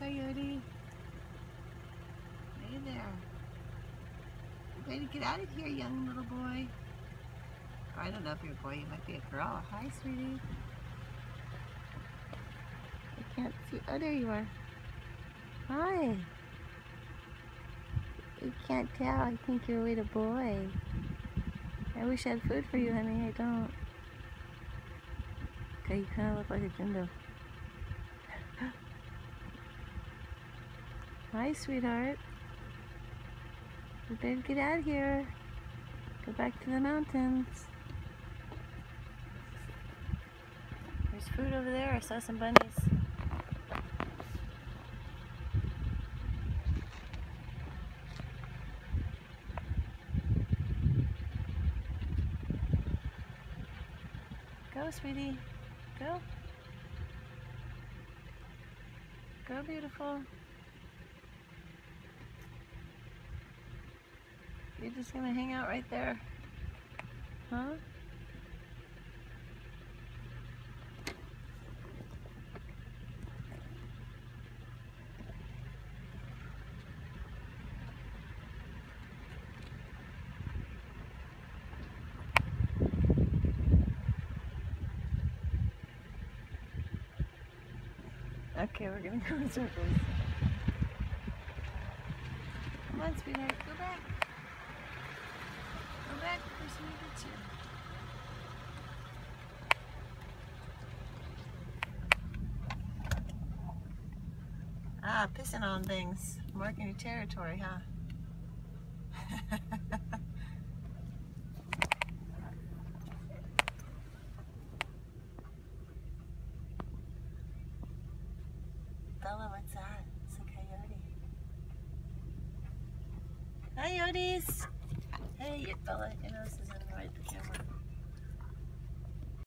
Coyote. Hey there. You ready to get out of here, young little boy? Oh, I don't know if you're a boy, you might be a girl. Hi, sweetie. I can't see. Oh, there you are. Hi. You can't tell. I think you're with a little boy. I wish I had food for you, honey. I don't. Okay, you kind of look like a Jindo. Hi, sweetheart. We better get out of here. Go back to the mountains. There's food over there. I saw some bunnies. Go, sweetie. Go. Go, beautiful. You're just gonna hang out right there. Huh? Okay, we're gonna go in circles. Come on, sweetheart, go back. Back, the person who gets you. Ah, pissing on things. Marking your territory, huh? Bella, what's that? It's a coyote. Coyotes! Hey, you fella. You know this isn't right, the camera.